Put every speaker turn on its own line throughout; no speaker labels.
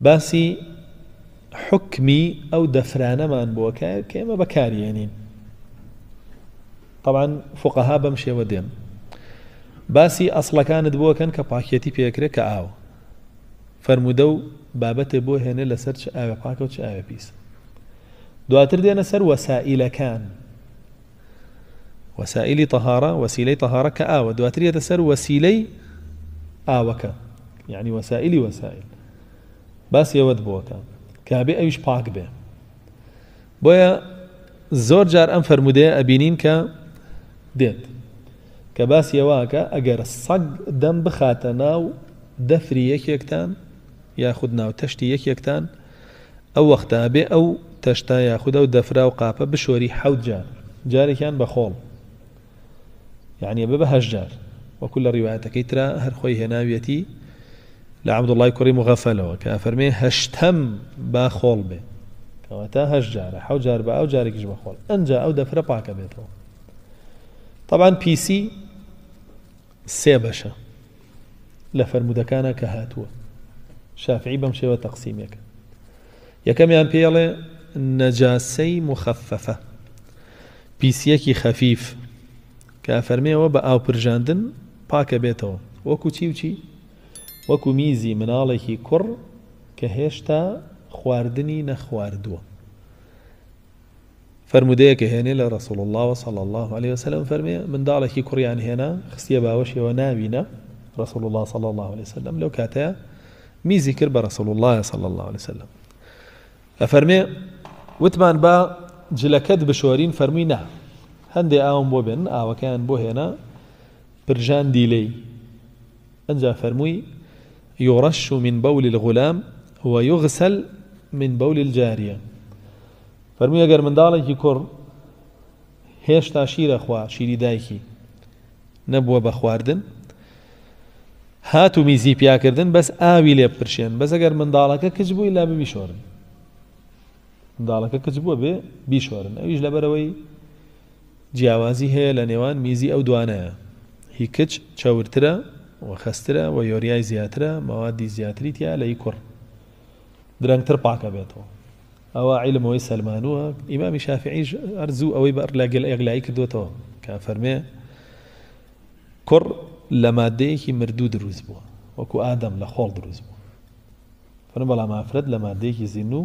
باسی حکمی ئەو دەفرانەمان بووەکە کێمە بەکارێنین طبعا فقەها بەم شێوە دێن باسی ئەسڵەکانت بووەکەن کە پاکێتی پێکرێت کە ئاوە فەرمودە و بابەتێ بۆ هێنێ لەسەر چ ئاوە پاکە و چ ئاوە پیس. دواتر دێنە سەر وەسائلەکان وسائلی طهارة وسيلي طهارة كآوة دواتر يتسر وسيلي آوكا يعني وسائلي وسائل بس يود بوكا كابي أيش باك به بويا زۆر جار ئەم فرموودەیە ئەبینین کە دێت. کە باسیەواکە ئەگەر سەگ دەم بخاتە ناو دەفری یەکێکتان یاخود ناو تەشتی یەکێکتان ئەو وەختا بێ ئەو تەشتا یاخودە و دەفرا و قاپە بشۆری حەوت جار. جارێکیان بە خۆڵ. يعني بە هەژجار وەکو لە ڕیواەتەکەی ترا هەر خۆی هێناویەتی لە عبدڵای کوڕی مغەفەلەوە کە فەرمێ هەشتەم با خۆڵ بێ. کەواتە هەش جارە حەو جار بە ئەو جارێکیش بەخۆڵ ئەنج ئەو دەفرە پاکە بێتەوە. طبعا پیسی سێ بەشە لە فەرمودەکانە کە هاتووە. شافعی بەم شێوە تەقسیمێکە یەکەمیان پێڵێ نەجاسەی مخەفەفە. پیسیەکی خەفیف. کە فەرمێەوە بە ئاوپرژاندن پاکە بێتەوە. وەکو چی و چی؟ وەکو میزی مناڵێکی کوڕ کە هێشتا خواردنی نەخواردووە. فرمودەیەکە هێنێ لە الله صلى الله عليه وسلم فەرمێ منداڵێکی کوڕیان هێنا خستیە باوەشەوە ناوینە رسول الله صلى الله عليه وسلم لەو کاتەیە میزی کرد رسول الله صلى الله عليه وسلم. ئەفەرمێ وتمان با جلەکەت بشۆرین فەرمووی نا هەندێ ئاوم ئاوەکەیان بۆ هێنا پرژان دیلەی. ئەجا فەرمووی يرش من بول الغلام ويغسل من بول الجارية. فەرمووی ئەگەر منداڵێکی کوڕ هێشتا شیرە خوا شیری دایکی نەبووە بە خواردن هات و میزی پیاکردن بەس ئاوی لێ پرشێن. بەس ئەگەر منداڵەکە کچ بووی لا ببیشۆرن منداڵەکە کچ بووە بێ بیشۆرن. ئەویش لەبەرەوەی جیاوازی هەیە لە نێوان میزی ئەو دوانەیە. هی کچ چاورترە و خسترە و یۆریای زیاترە مەوادی زیاتری تیا لەی کوڕ درەنگتر پاکە بێتەوە ئەوە عیلمەوەی سەلمانووە ئیمامی شافعیش ئەرزوو ئەوەی بەر لەگەل ئەگلایی کردوێتەوە کە فەرمێ کوڕ لە مادەیەکی مردوو دروست بووە وەکو ئادەم لە خۆڵ دروست بوو فەرم بەڵام ئافرەت لە مادەیەکی زیین و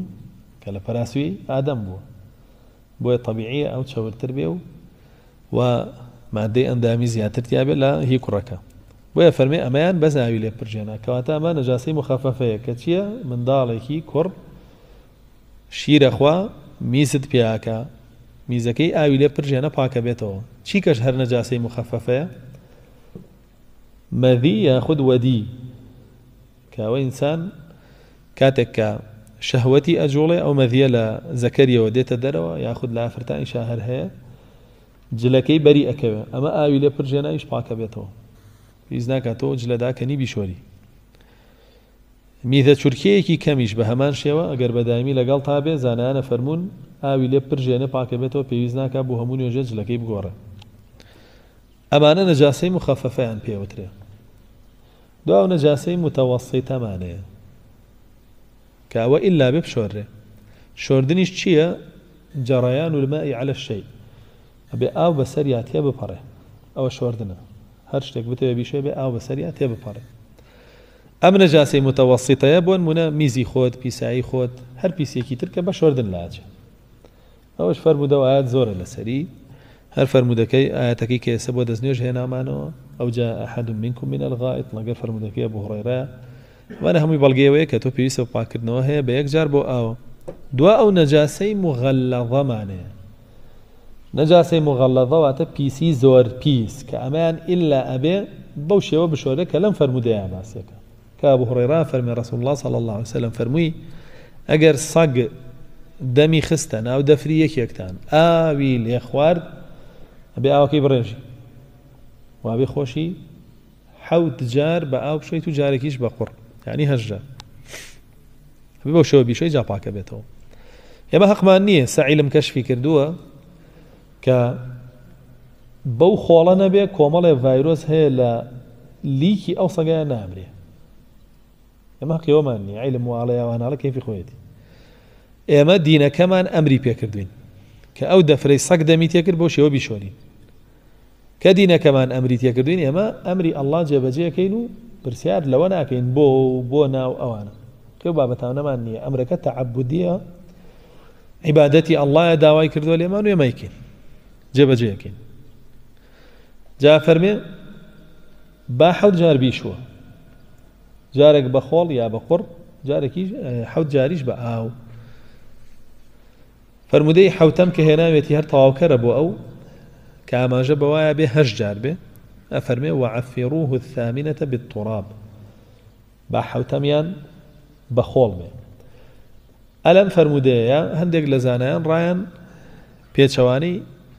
کە لە پەراسوی ئادەم بووە بۆیە طبیعیە ئەو چاورتر بێ و و مادەی ئەندامی زیاتر یابێت لە هی بۆیە فەرمی ئەمەیان بەزاوی لێ پرژێنە کەواتە ئەمە نەجاسی مخەفەفەیە کە چییە؟ منداڵێکی کوڕ شیرەخوا میست پیاکە. میزەکەی ئاوی لێ پرژێنە پاکە بێتەوە. چی کەش هەر نەجاسی مخەفەفەیە؟ مەذی یاخود وەدی. کاوە ئینسان کاتێک کە شەهوەتی ئەجوڵێ ئەو مەذیە لە زەکەریەوە دێتە دەرەوە یاخود لا فرتانی شاهر هەیە جلەکەی بەری ئەکەوێ. ئەمە ئاوی لێ پرژێنایش پاکە بێتەوە. هیچ ناکاتەوە جلەداکەنی بیشۆری. میدە چورکەیەکی کەمیش بە هەمان شێوە ئەگەر بەدامی لەگەڵ تا بێ زانانە فەرمونون ئاوی لێ پرژێنە پاکە بێتەوە پێویست ناکە بۆ هەموو نوێژە جلەکەی بگۆڕە. ئەمانە نەجاسەی مخەفەفەیان پێوترێ. دو نەجاسەی متەوەسی تەمانەیە. کاوە ئللا بێ بشۆڕێ شۆردنیش چییە؟ جەڕایان و لەمای على الشەی ئەبێ ئاو بەسەر یا تێ بپەڕێ. ئەوە شۆردنە. هەر شتێک بتەوێ بیشێ بێ ئاو بەسەر یا تێ بپەڕێ. ئەم نەجاسی متەوەسیتەیە بۆن مونە میزی خۆت پیسایی خۆت هەر پیسێکی ترکە بە شۆردن لاچە ئەوش فەرمودەوە ئاات زۆرە لەسەری هەر فەرمودەکەی ئاەتەکەی کێسە بۆ دەستنێژ هێنامانەوە ئەو جا ئەحد منکم من الغائط لەگەر فەرمودەکەی بۆ هڕێرە وانە هەمووی بەڵگەوەیە کە تۆ پێویستە پاکردنەوە هەیە بە یەک جار بۆ ئاوە. دوا ئەو نەجاسەی مغەلەڵەمانەیە نەجاسی مغەڵەضەواتە پیسی زۆر پیس کە ئەمایان ئللا ئەبێ بەو شێوە بشۆرە کە لەم بە هڕێرا فەرمی ڕسول الله صلى الله عليه وسلم فەرمووی ئەگەر سەگ دەمی خستە ناو دەفری یەکێکتان ئاوی لێ خوارد ئەبێ ئاوەکەی بڕێژی وابێ خۆشی حەوت جار بە ئاو بشیت و جارێکیش بە قوڕ یعنی هەژە بۆ شەوە بیشەی جاپاکە بێتەوە ئێمە حەقمان نییە سعیلم کەشفی کردووە کە بەو خۆڵە نەبێ کۆمەڵێ ڤایرۆس هەیە لە لیکی ئەو سەگایە نامرێ. ئەمە قیۆمان نیە عیلم واڵەیەواناڵە کەفی خۆیەتی. ئێمە دینەکەمان ئەمری پێکردوین کە ئەو دەفرەی سەگ دەمی تێکرد بۆ شێوە بیشۆرین کە دینەکەمان ئەمری تێکردوین ئێمە ئەمری ئەلله جێبەجێەکەین و پرسیار لەوە ناکەین بۆ بۆ ناو ئەوانە. کە بابەتانەمان نییە ئەمرەکە تەعبودیە عیبادەتی ئەلله داوای کردو لێمان وێمەیکەین جێبەجێەکەین جا فەرمێ با حەوت جار بیشووە جارێک بە خۆڵ یا بە قڕ جارێکی حەوت جاریش حوتەم کە هێناوێتی هەر تەواوکەرە بۆ ئەو کە ئاماژە بەوایە بێ هەش جار بێ. ئەفەرمێ وعفیڕوه الثامنەتە بالتراب. با حوتەمیان بە خۆڵ بێ. ئەلەم فرمودەیە هەندێک لە زانایان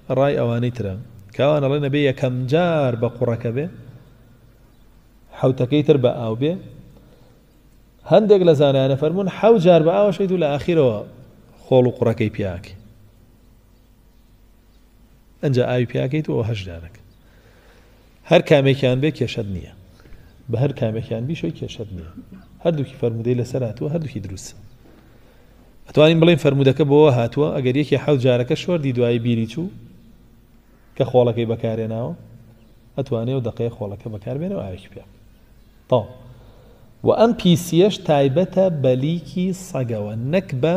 ڕای ئەوانەی ترە. کاوانەڵێ نەبێ یەکەم جار بە قوڕەکە بێ حوتەکەی تر بە ئاو بێ. هەندێک لە زانایانە فەرمونون حەو جار بە ئاوەشەیت و لە ئاخیرەوە خۆڵ و قوڕەکەی پیاکە. ئەنج ئاوی پیاکەیت و هەشدارەکە هەر کامێکیان بێ کێشت نییە. بە هەر کامێکیان بیشۆی کێشت نییە. هەردووکی فەرمودەی لەسەر هاتووە هەردووکی دروست. ئەتوانین بڵێن فەرمودەکە بۆەوە هاتووە ئەگەر یەکی حەوت جارەکە شۆردی دوایی بیری چوو کە خۆڵەکەی بەکارێناوە؟ ئەتوانێت و دقەیە خۆڵەکە بەکاربێنەوە ئاوێکی پێ. تاو و ئەم پیسیەش تایبەتە بەلیکی سەگەوە نەک بە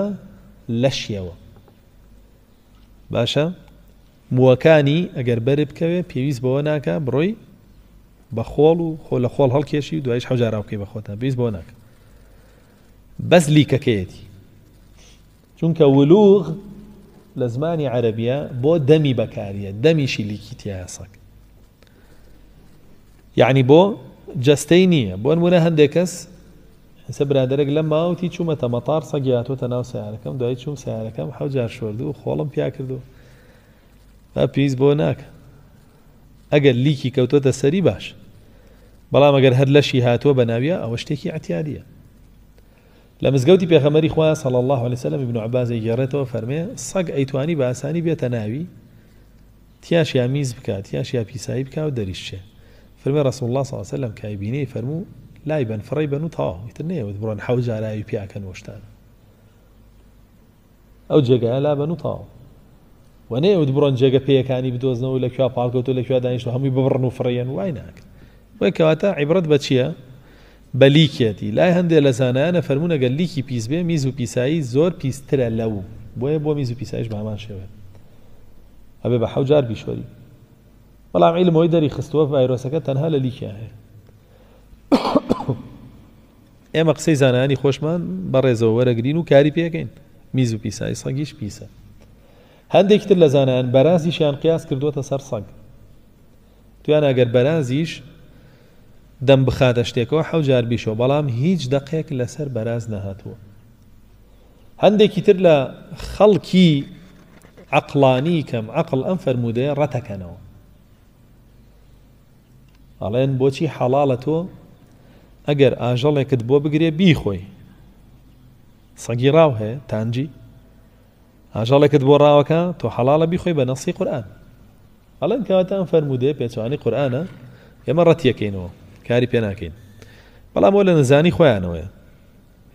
لەشیەوە. باشە؟ مووەکانی ئەگەر بەر بکەوێ پێویست بەوە ناکە بڕۆی بە خۆڵ و خۆ لە خۆڵ هەڵکێشی و دوایش حەوجاراوکەی بەخۆتە پێویست بۆ ناکە. بەس لیکەکەیەتی. چونکە ولوغ لە زمانی عەربیە بۆ دەمی بەکاریە دەمیشی لیکی تیاسەک. یعنی بۆ جستەی نییە بۆ نمونە هەندێک کەس سە برادێک لە ماوەتی چوومەتە مەتار سەگیاتۆتە ناو سیارەکەم دوای چوم سیارەکەم حوجار شوردو و خۆڵم پیا کردو پێویست بۆ ناکە ئەگەر لیکی کەوتۆتە سەری باش. بەڵام ئەگەر هەر لەشی هاتووە بە ناویە ئەوە شتێکی ئەتیادیە لە مزگەوتی پێخەمەری خوا سەڵ الله عليه وسلم ابن عباس گەڕێتەوە فەرمێ سەگ ئەیتوانی بە ئاسانی بێتە ناوی. تیاش یا میز بکات تیاش یا پیسایی بکە و دەریشتێ فەرمێ رسول الله صلى الله عليه وسلم کایبینەی فەرموو لای بن فڕی بن و تاوا ئیتر نێوت بڕۆن حەو جاراوی پیاکەن وەشتان. ئەو جێگای لا بن و تاوا و نێوت بڕۆن جێگە پێیەکانی بدۆزنەوە لە کوێ پاڵکەوت و لە کوێ دانیشت هەمووی ببڕن و فڕیان وای ناکە وی کەواتە عیبرەت بە چییە بە لیکێتی. لای هەندێک لە زانایانە فەرمونەگەر لیکی پیس بێ میز و پیسایی زۆر پیسترە لەو. بۆیە بۆ میز و پیسایش بامان شێوێت ئەبێ بە حەوجار بیشۆری. بەڵام عیلمەوەی دەری خستووە ڤایرۆسەکە تەنها لە لیکیان هەیە. ئێمە قسەی زانانی خۆشمان بەڕێزەوە وەرەگرین و کاری پێکەین. میز و پیسایی سەگیش پیسە. هەندێکتر لە زانیان بەرازیشیان قیاس کردوتە سەر سەگ تویان ئەگەر بەرازیش دەم بخاتە شتێکەوە حەوجار بیشەوە. بەڵام هیچ دقێک لەسەر بەراز نەهاتووە هەندێکی تر لە خەڵکی عقلانی کەم عقل ئەم فەرمودەیە ڕەتەکەنەوە. ئەڵێن بۆچی حەڵاڵە تۆ؟ ئەگەر ئاژەڵێکت بۆ بگرێ بیخۆی. سەگی ڕاو هەیە تانجی. ئاژەڵێکت بۆ ڕاوەکە تۆ حەڵاڵە بیخۆی بە نەسی قورآن. ئەڵەن کاتان فەرمودێ پێچوانی قورآانە ئێمە ڕەتیەکەینەوە. کاری پێ ناکەین. بەڵام بۆ لە نزانی خۆیانەوەە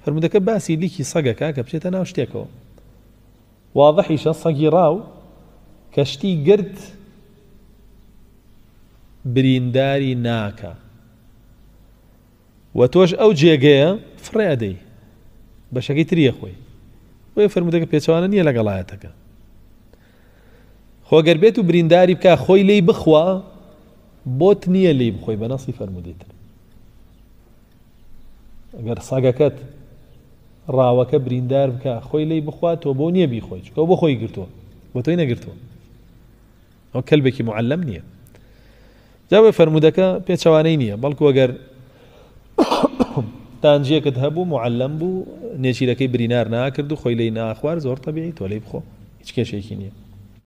فرمودەکە باسی لیکی سەگەکە کە بچێتە ناو شتێکەوە. واضحیشە سەگی ڕاو کەشتی گرت برینداری ناکە. و تۆش ئەو جێگەیە فڕێدەی بەشەکەی تریە خۆی. بۆی فرمودەکە پێچوانە نییە لەگەڵایەتەکە. خۆگەر بێت و برینداری بکە خۆی لی بخوا بۆت نییە لی بخۆی بە نەسی فەرمودیتر. ئەگەر ساگەکەت ڕاوەکە بریندار بکە خۆی لی بخوات تۆ بۆ نییە بیخۆی چکە بۆ خۆی گرتووە بۆ تۆی نەگرتووە. ئەو کەلبێکی معلم نییە. جاوێ فەرمودەکە پێچەوانەی نییە بەڵکو ئەگەر تانجیەکەت هەبوو معلم بوو نێچیرەکەی برینار ناکرد و خۆی لی ناخوار زۆر تەبیعی تۆ لی بخۆ. هیچ کێشێکی نییە.